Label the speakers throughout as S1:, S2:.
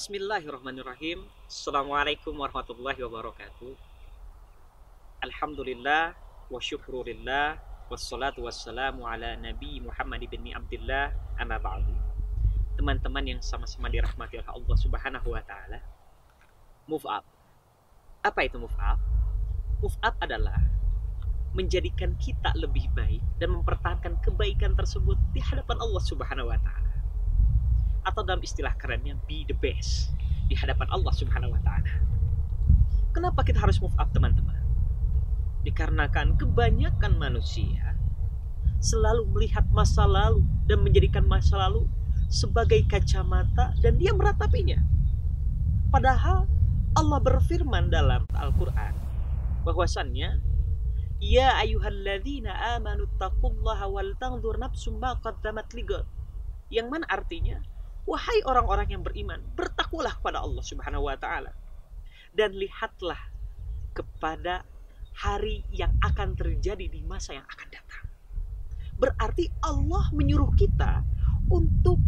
S1: Bismillahirrahmanirrahim. Assalamualaikum warahmatullahi wabarakatuh. Alhamdulillah wa syukurillah wassalatu wassalamu ala Nabi Muhammad bin Abdullah amma ba'du. Teman-teman yang sama-sama dirahmati oleh Allah Subhanahu wa taala. Move up. Apa itu move up? Move up adalah menjadikan kita lebih baik dan mempertahankan kebaikan tersebut di hadapan Allah Subhanahu wa taala atau dalam istilah kerennya be the best di hadapan Allah Subhanahu wa taala. Kenapa kita harus move up, teman-teman? Dikarenakan kebanyakan manusia selalu melihat masa lalu dan menjadikan masa lalu sebagai kacamata dan dia meratapinya. Padahal Allah berfirman dalam Al-Qur'an bahwasannya Ya ayuhalladzina amanu taqullaha wal tanzur nafsum ma qaddamat ligad. Yang mana artinya Wahai orang-orang yang beriman, bertakwalah kepada Allah Subhanahu wa taala dan lihatlah kepada hari yang akan terjadi di masa yang akan datang. Berarti Allah menyuruh kita untuk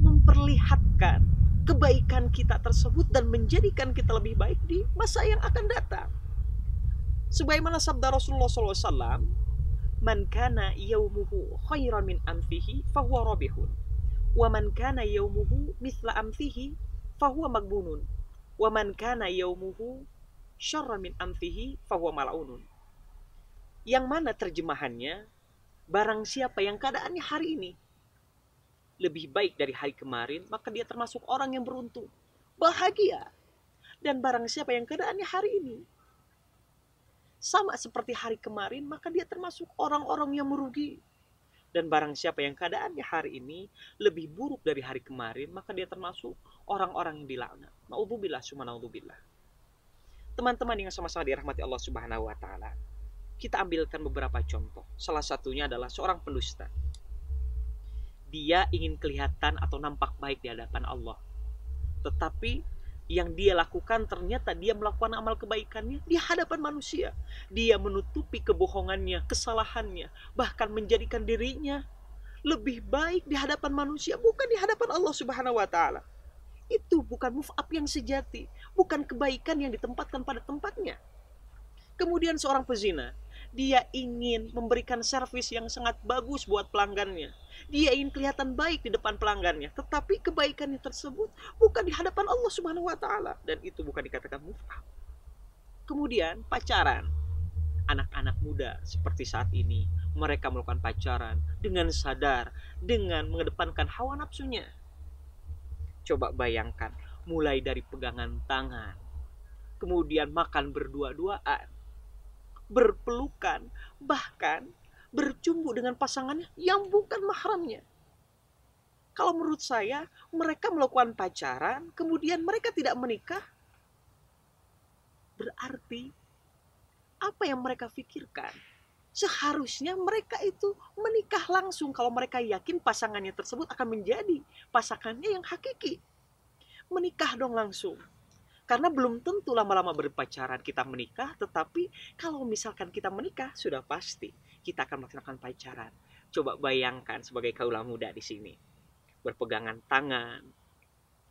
S1: memperlihatkan kebaikan kita tersebut dan menjadikan kita lebih baik di masa yang akan datang. Sebagaimana sabda Rasulullah SAW, Man kana yaumuhu khairan min amfihi fahuwa rabihun wa kana yaumuhu mithla amthihi fahuwa magbunun. Wa kana yaumuhu syarra min malaunun. Yang mana terjemahannya? Barang siapa yang keadaannya hari ini lebih baik dari hari kemarin maka dia termasuk orang yang beruntung bahagia. Dan barang siapa yang keadaannya hari ini sama seperti hari kemarin maka dia termasuk orang-orang yang merugi dan barang siapa yang keadaannya hari ini lebih buruk dari hari kemarin, maka dia termasuk orang-orang yang dilaknat. Naudzubillah, summa naudzubillah. Teman-teman yang sama-sama dirahmati Allah Subhanahu wa taala. Kita ambilkan beberapa contoh. Salah satunya adalah seorang pendusta. Dia ingin kelihatan atau nampak baik di hadapan Allah. Tetapi yang dia lakukan ternyata dia melakukan amal kebaikannya di hadapan manusia. Dia menutupi kebohongannya, kesalahannya, bahkan menjadikan dirinya lebih baik di hadapan manusia, bukan di hadapan Allah Subhanahu wa taala. Itu bukan move up yang sejati, bukan kebaikan yang ditempatkan pada tempatnya. Kemudian seorang pezina, dia ingin memberikan servis yang sangat bagus buat pelanggannya. Dia ingin kelihatan baik di depan pelanggannya, tetapi kebaikannya tersebut bukan di hadapan Allah Subhanahu wa taala dan itu bukan dikatakan muf'ab. Kemudian pacaran. Anak-anak muda seperti saat ini, mereka melakukan pacaran dengan sadar, dengan mengedepankan hawa nafsunya. Coba bayangkan, mulai dari pegangan tangan, kemudian makan berdua-duaan, berpelukan, bahkan bercumbu dengan pasangannya yang bukan mahramnya. Kalau menurut saya, mereka melakukan pacaran, kemudian mereka tidak menikah, berarti apa yang mereka pikirkan? Seharusnya mereka itu menikah langsung kalau mereka yakin pasangannya tersebut akan menjadi pasangannya yang hakiki. Menikah dong langsung karena belum tentu lama-lama berpacaran kita menikah, tetapi kalau misalkan kita menikah, sudah pasti kita akan melaksanakan pacaran. Coba bayangkan sebagai kaulah muda di sini. Berpegangan tangan,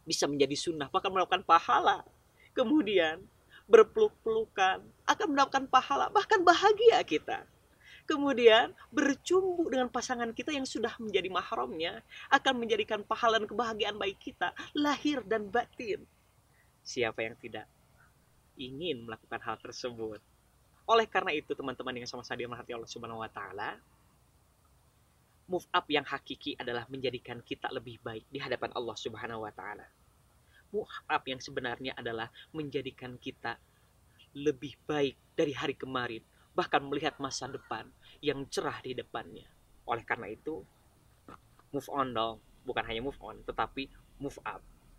S1: bisa menjadi sunnah, bahkan melakukan pahala. Kemudian berpeluk-pelukan, akan mendapatkan pahala, bahkan bahagia kita. Kemudian bercumbu dengan pasangan kita yang sudah menjadi mahramnya akan menjadikan pahala dan kebahagiaan baik kita lahir dan batin siapa yang tidak ingin melakukan hal tersebut. Oleh karena itu teman-teman yang sama-sama dirahmati Allah Subhanahu wa taala, move up yang hakiki adalah menjadikan kita lebih baik di hadapan Allah Subhanahu wa taala. Move up yang sebenarnya adalah menjadikan kita lebih baik dari hari kemarin, bahkan melihat masa depan yang cerah di depannya. Oleh karena itu, move on dong, bukan hanya move on, tetapi move up.